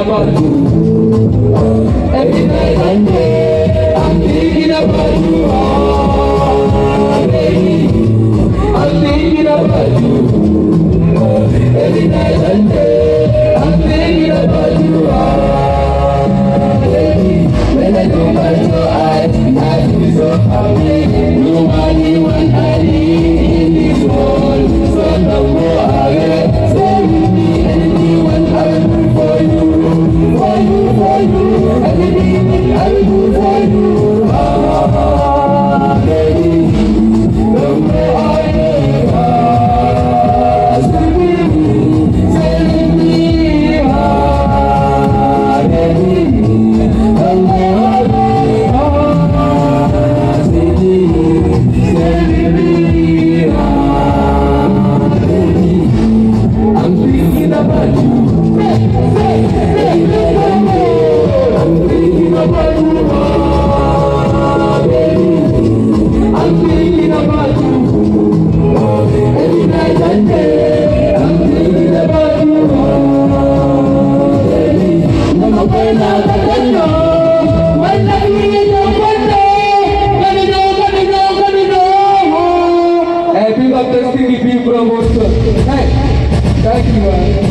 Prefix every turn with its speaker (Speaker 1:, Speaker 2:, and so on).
Speaker 1: Every night and day, I'm thinking you. Oh, baby, I'm thinking about you. Every night and day, I'm thinking you. Oh, baby, when I look at your eyes, I feel so happy. Nobody when I leave. thank you.